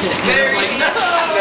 Very like, no!